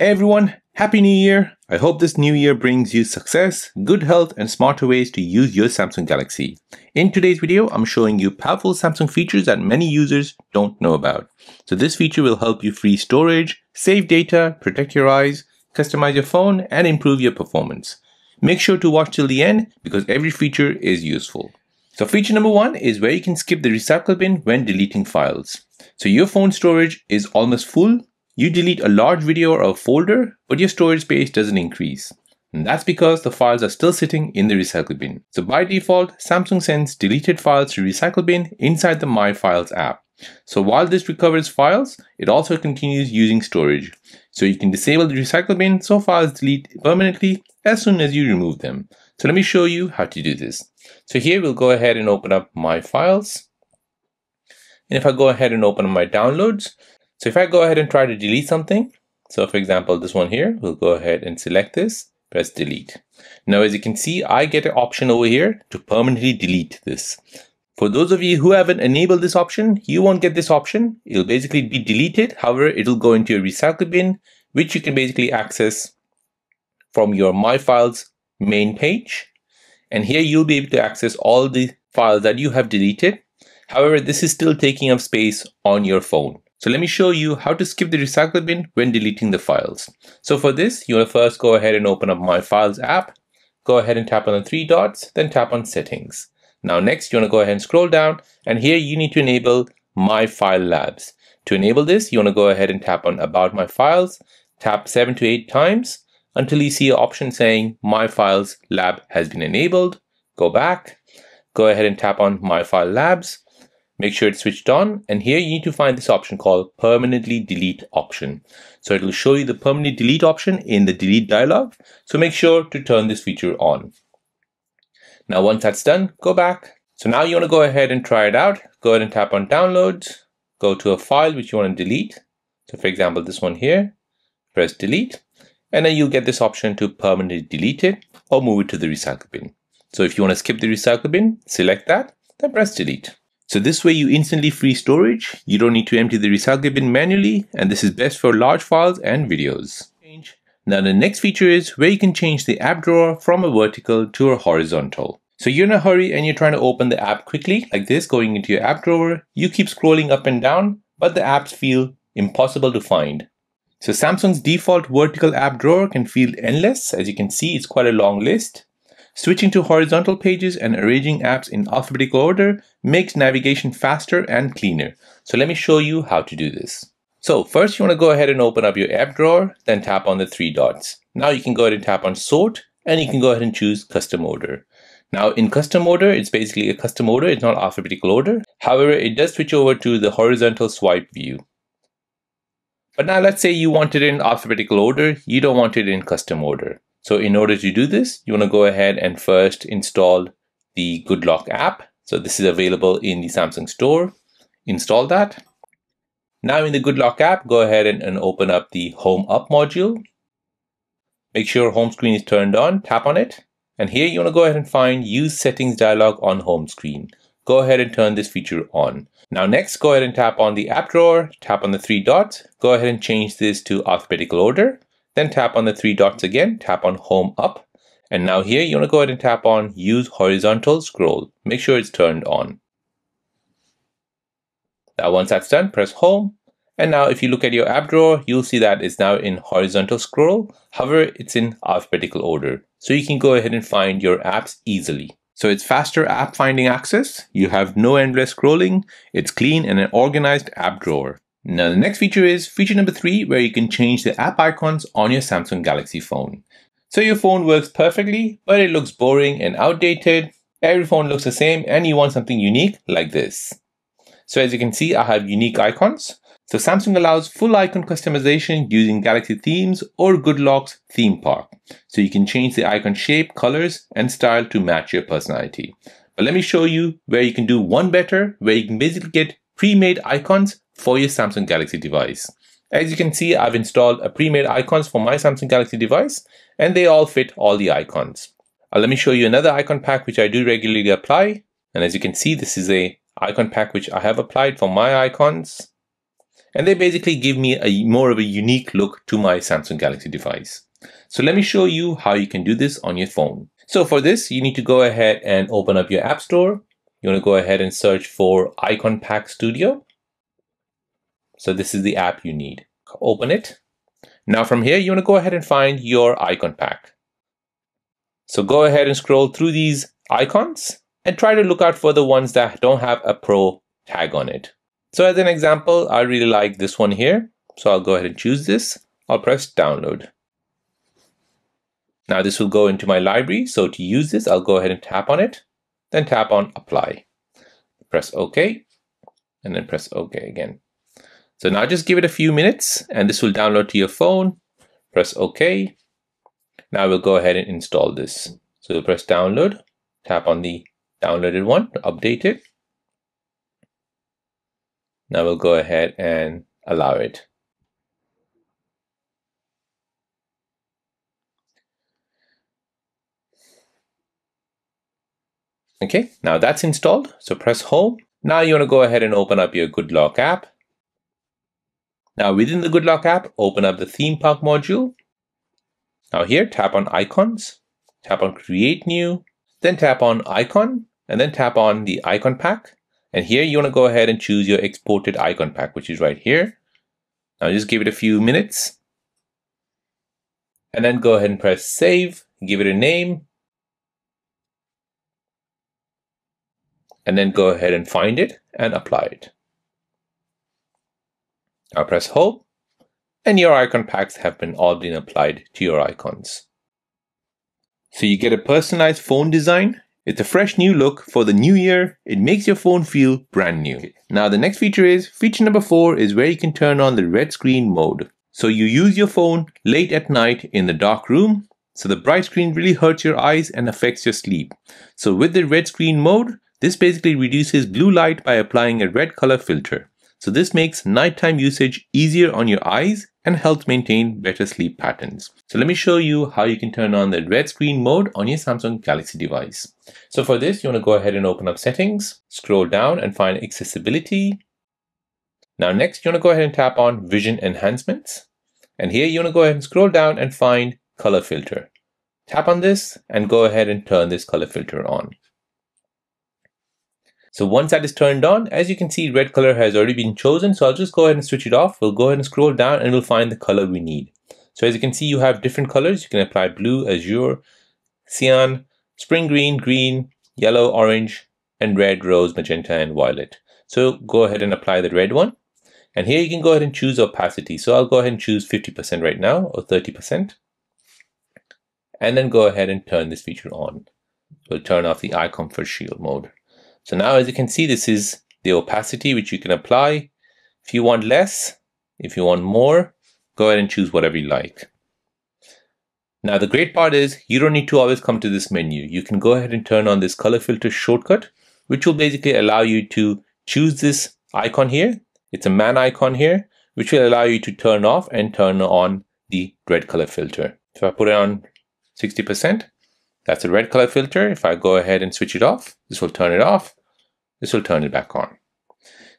Hey everyone, Happy New Year! I hope this new year brings you success, good health, and smarter ways to use your Samsung Galaxy. In today's video, I'm showing you powerful Samsung features that many users don't know about. So this feature will help you free storage, save data, protect your eyes, customize your phone, and improve your performance. Make sure to watch till the end because every feature is useful. So feature number one is where you can skip the recycle bin when deleting files. So your phone storage is almost full you delete a large video or a folder, but your storage space doesn't increase. And that's because the files are still sitting in the recycle bin. So by default, Samsung sends deleted files to recycle bin inside the My Files app. So while this recovers files, it also continues using storage. So you can disable the recycle bin so files delete permanently as soon as you remove them. So let me show you how to do this. So here we'll go ahead and open up My Files. And if I go ahead and open my downloads, so if I go ahead and try to delete something, so for example, this one here, we'll go ahead and select this, press delete. Now, as you can see, I get an option over here to permanently delete this. For those of you who haven't enabled this option, you won't get this option. It'll basically be deleted. However, it'll go into your recycle bin, which you can basically access from your My Files main page. And here you'll be able to access all the files that you have deleted. However, this is still taking up space on your phone. So let me show you how to skip the recycle bin when deleting the files. So for this, you want to first go ahead and open up My Files app. Go ahead and tap on the three dots, then tap on Settings. Now next, you want to go ahead and scroll down, and here you need to enable My File Labs. To enable this, you want to go ahead and tap on About My Files, tap seven to eight times until you see an option saying My Files Lab has been enabled. Go back, go ahead and tap on My File Labs, make sure it's switched on. And here you need to find this option called permanently delete option. So it will show you the permanently delete option in the delete dialog. So make sure to turn this feature on. Now once that's done go back. So now you want to go ahead and try it out. Go ahead and tap on downloads. Go to a file which you want to delete. So for example this one here press delete. And then you'll get this option to permanently delete it or move it to the recycle bin. So if you want to skip the recycle bin select that then press delete so this way you instantly free storage, you don't need to empty the recycle bin manually, and this is best for large files and videos. Now the next feature is where you can change the app drawer from a vertical to a horizontal. So you're in a hurry and you're trying to open the app quickly, like this, going into your app drawer. You keep scrolling up and down, but the apps feel impossible to find. So Samsung's default vertical app drawer can feel endless. As you can see, it's quite a long list. Switching to horizontal pages and arranging apps in alphabetical order makes navigation faster and cleaner. So let me show you how to do this. So first you want to go ahead and open up your app drawer, then tap on the three dots. Now you can go ahead and tap on sort and you can go ahead and choose custom order. Now in custom order, it's basically a custom order, it's not alphabetical order. However, it does switch over to the horizontal swipe view. But now let's say you want it in alphabetical order, you don't want it in custom order. So in order to do this, you want to go ahead and first install the GoodLock app. So this is available in the Samsung store. Install that. Now in the GoodLock app, go ahead and, and open up the Home Up module. Make sure home screen is turned on, tap on it. And here you want to go ahead and find Use Settings dialog on home screen. Go ahead and turn this feature on. Now next, go ahead and tap on the app drawer, tap on the three dots, go ahead and change this to alphabetical order. Then tap on the three dots again, tap on home up. And now here you want to go ahead and tap on use horizontal scroll. Make sure it's turned on. Now once that's done, press home. And now if you look at your app drawer, you'll see that it's now in horizontal scroll. However, it's in alphabetical order. So you can go ahead and find your apps easily. So it's faster app finding access. You have no endless scrolling. It's clean and an organized app drawer. Now the next feature is feature number three, where you can change the app icons on your Samsung Galaxy phone. So your phone works perfectly, but it looks boring and outdated. Every phone looks the same and you want something unique like this. So as you can see, I have unique icons. So Samsung allows full icon customization using Galaxy themes or GoodLock's theme park. So you can change the icon shape, colors, and style to match your personality. But let me show you where you can do one better, where you can basically get pre-made icons for your Samsung Galaxy device. As you can see, I've installed a pre-made icons for my Samsung Galaxy device and they all fit all the icons. Uh, let me show you another icon pack which I do regularly apply. And as you can see, this is a icon pack which I have applied for my icons. And they basically give me a more of a unique look to my Samsung Galaxy device. So let me show you how you can do this on your phone. So for this, you need to go ahead and open up your app store. You want to go ahead and search for Icon Pack Studio. So this is the app you need. Open it. Now from here, you want to go ahead and find your icon pack. So go ahead and scroll through these icons and try to look out for the ones that don't have a pro tag on it. So as an example, I really like this one here. So I'll go ahead and choose this. I'll press download. Now this will go into my library. So to use this, I'll go ahead and tap on it, then tap on apply. Press OK, and then press OK again. So now just give it a few minutes and this will download to your phone. Press OK. Now we'll go ahead and install this. So we'll press download, tap on the downloaded one to update it. Now we'll go ahead and allow it. Okay, now that's installed. So press home. Now you want to go ahead and open up your GoodLock app. Now within the GoodLock app, open up the theme park module. Now here, tap on icons, tap on create new, then tap on icon, and then tap on the icon pack. And here you want to go ahead and choose your exported icon pack, which is right here. Now just give it a few minutes. And then go ahead and press save, give it a name. And then go ahead and find it and apply it. Now press home and your icon packs have been all been applied to your icons. So you get a personalized phone design. It's a fresh new look for the new year. It makes your phone feel brand new. Now the next feature is, feature number four is where you can turn on the red screen mode. So you use your phone late at night in the dark room. So the bright screen really hurts your eyes and affects your sleep. So with the red screen mode, this basically reduces blue light by applying a red color filter. So this makes nighttime usage easier on your eyes and helps maintain better sleep patterns. So let me show you how you can turn on the red screen mode on your Samsung Galaxy device. So for this, you want to go ahead and open up settings, scroll down and find accessibility. Now next, you want to go ahead and tap on vision enhancements. And here you want to go ahead and scroll down and find color filter. Tap on this and go ahead and turn this color filter on. So once that is turned on, as you can see, red color has already been chosen. So I'll just go ahead and switch it off. We'll go ahead and scroll down and we'll find the color we need. So as you can see, you have different colors. You can apply blue, azure, cyan, spring green, green, yellow, orange, and red, rose, magenta, and violet. So go ahead and apply the red one. And here you can go ahead and choose opacity. So I'll go ahead and choose 50% right now or 30%. And then go ahead and turn this feature on. We'll turn off the eye comfort shield mode. So now as you can see, this is the opacity which you can apply. If you want less, if you want more, go ahead and choose whatever you like. Now the great part is you don't need to always come to this menu. You can go ahead and turn on this color filter shortcut, which will basically allow you to choose this icon here. It's a man icon here, which will allow you to turn off and turn on the red color filter. So I put it on 60%, that's a red color filter. If I go ahead and switch it off, this will turn it off. This will turn it back on.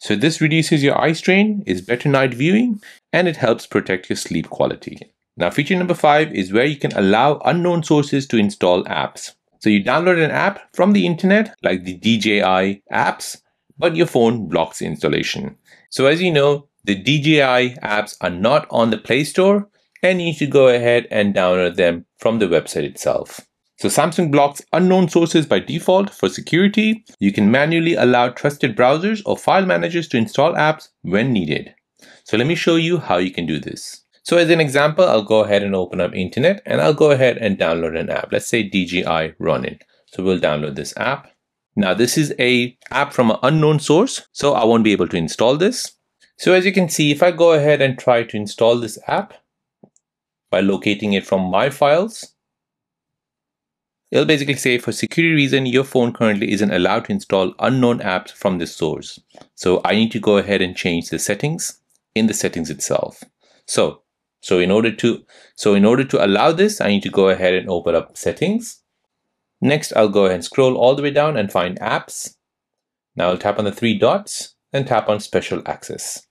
So this reduces your eye strain, is better night viewing, and it helps protect your sleep quality. Now feature number five is where you can allow unknown sources to install apps. So you download an app from the internet, like the DJI apps, but your phone blocks installation. So as you know, the DJI apps are not on the Play Store, and you should go ahead and download them from the website itself. So Samsung blocks unknown sources by default for security. You can manually allow trusted browsers or file managers to install apps when needed. So let me show you how you can do this. So as an example, I'll go ahead and open up internet and I'll go ahead and download an app. Let's say DJI Ronin. So we'll download this app. Now this is a app from an unknown source, so I won't be able to install this. So as you can see, if I go ahead and try to install this app by locating it from my files, It'll basically say for security reason, your phone currently isn't allowed to install unknown apps from this source. So I need to go ahead and change the settings in the settings itself. So, so in order to, so in order to allow this, I need to go ahead and open up settings. Next, I'll go ahead and scroll all the way down and find apps. Now I'll tap on the three dots and tap on special access.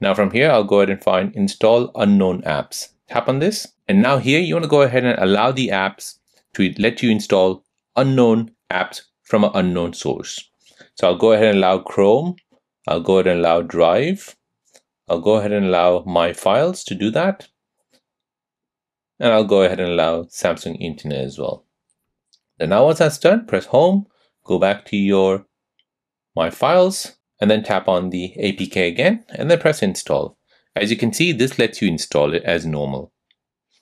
Now from here, I'll go ahead and find install unknown apps. Tap on this. And now here, you want to go ahead and allow the apps to let you install unknown apps from an unknown source. So I'll go ahead and allow Chrome. I'll go ahead and allow Drive. I'll go ahead and allow My Files to do that. And I'll go ahead and allow Samsung Internet as well. Then now once that's done, press Home, go back to your My Files, and then tap on the APK again, and then press Install. As you can see, this lets you install it as normal.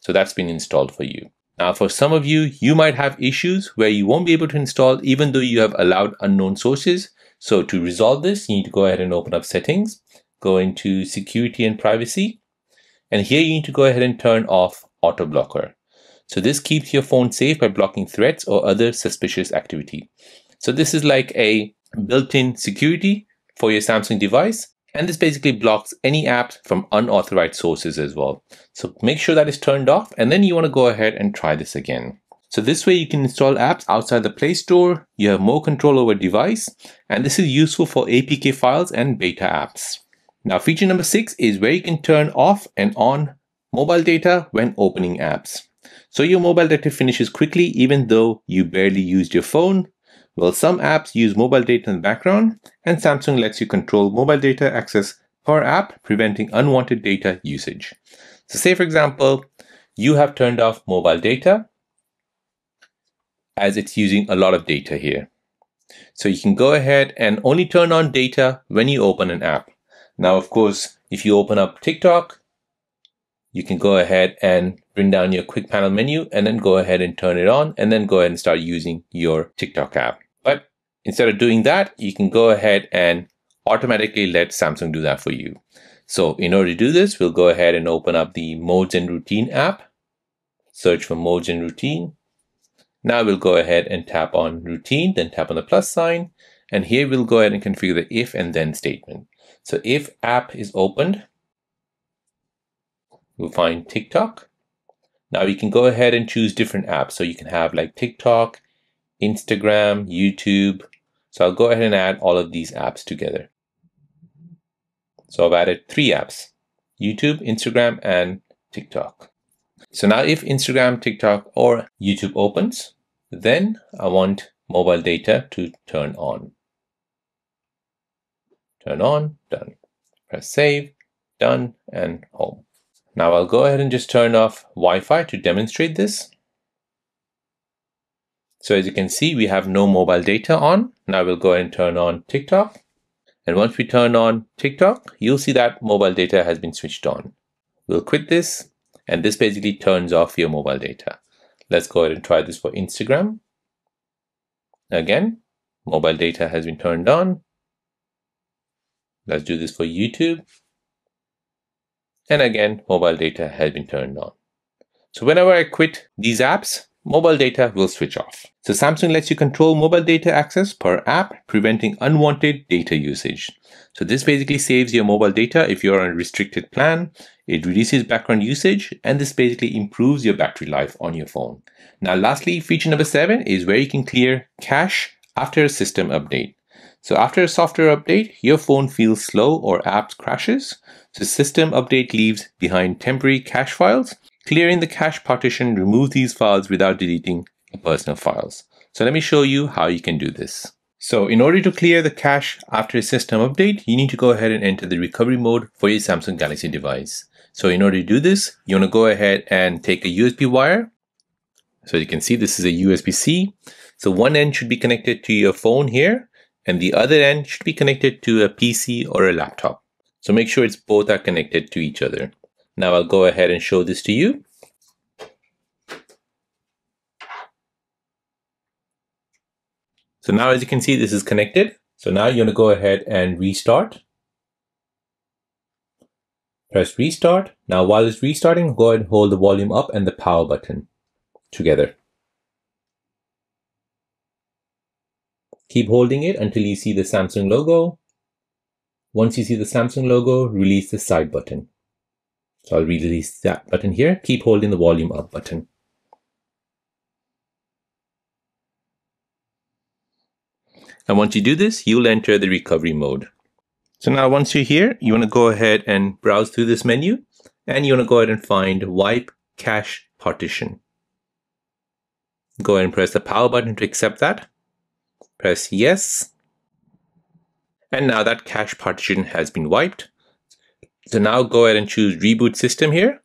So that's been installed for you. Now, for some of you, you might have issues where you won't be able to install even though you have allowed unknown sources. So to resolve this, you need to go ahead and open up settings, go into security and privacy. And here you need to go ahead and turn off auto blocker. So this keeps your phone safe by blocking threats or other suspicious activity. So this is like a built-in security for your Samsung device. And this basically blocks any apps from unauthorized sources as well. So make sure that is turned off and then you want to go ahead and try this again. So this way you can install apps outside the Play Store, you have more control over device, and this is useful for APK files and beta apps. Now feature number six is where you can turn off and on mobile data when opening apps. So your mobile data finishes quickly even though you barely used your phone. Well, some apps use mobile data in the background, and Samsung lets you control mobile data access per app, preventing unwanted data usage. So say for example, you have turned off mobile data as it's using a lot of data here. So you can go ahead and only turn on data when you open an app. Now, of course, if you open up TikTok, you can go ahead and bring down your quick panel menu and then go ahead and turn it on and then go ahead and start using your TikTok app. Instead of doing that, you can go ahead and automatically let Samsung do that for you. So in order to do this, we'll go ahead and open up the Modes and Routine app, search for Modes and Routine. Now we'll go ahead and tap on Routine, then tap on the plus sign. And here we'll go ahead and configure the if and then statement. So if app is opened, we'll find TikTok. Now you can go ahead and choose different apps. So you can have like TikTok, Instagram, YouTube. So I'll go ahead and add all of these apps together. So I've added three apps, YouTube, Instagram, and TikTok. So now if Instagram, TikTok, or YouTube opens, then I want mobile data to turn on. Turn on, done. Press save, done, and home. Now I'll go ahead and just turn off Wi-Fi to demonstrate this. So as you can see, we have no mobile data on. Now we'll go and turn on TikTok. And once we turn on TikTok, you'll see that mobile data has been switched on. We'll quit this, and this basically turns off your mobile data. Let's go ahead and try this for Instagram. Again, mobile data has been turned on. Let's do this for YouTube. And again, mobile data has been turned on. So whenever I quit these apps, mobile data will switch off. So Samsung lets you control mobile data access per app, preventing unwanted data usage. So this basically saves your mobile data if you're on a restricted plan. It reduces background usage, and this basically improves your battery life on your phone. Now, lastly, feature number seven is where you can clear cache after a system update. So after a software update, your phone feels slow or apps crashes. So system update leaves behind temporary cache files Clearing the cache partition removes these files without deleting personal files. So let me show you how you can do this. So in order to clear the cache after a system update, you need to go ahead and enter the recovery mode for your Samsung Galaxy device. So in order to do this, you want to go ahead and take a USB wire. So you can see this is a USB-C. So one end should be connected to your phone here, and the other end should be connected to a PC or a laptop. So make sure it's both are connected to each other. Now I'll go ahead and show this to you. So now as you can see, this is connected. So now you're to go ahead and restart. Press restart. Now while it's restarting, go ahead and hold the volume up and the power button together. Keep holding it until you see the Samsung logo. Once you see the Samsung logo, release the side button. So I'll release that button here. Keep holding the volume up button. And once you do this, you'll enter the recovery mode. So now once you're here, you want to go ahead and browse through this menu and you want to go ahead and find wipe cache partition. Go ahead and press the power button to accept that. Press yes. And now that cache partition has been wiped. So now go ahead and choose reboot system here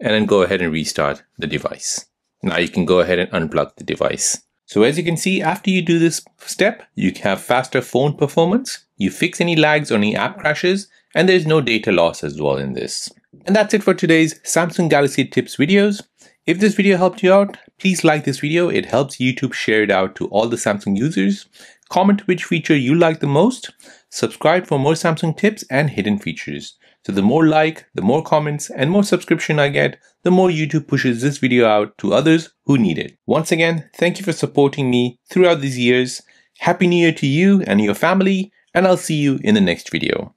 and then go ahead and restart the device. Now you can go ahead and unplug the device. So as you can see, after you do this step, you have faster phone performance, you fix any lags or any app crashes, and there's no data loss as well in this. And that's it for today's Samsung Galaxy tips videos. If this video helped you out, please like this video. It helps YouTube share it out to all the Samsung users. Comment which feature you like the most. Subscribe for more Samsung tips and hidden features. So the more like, the more comments, and more subscription I get, the more YouTube pushes this video out to others who need it. Once again, thank you for supporting me throughout these years. Happy New Year to you and your family, and I'll see you in the next video.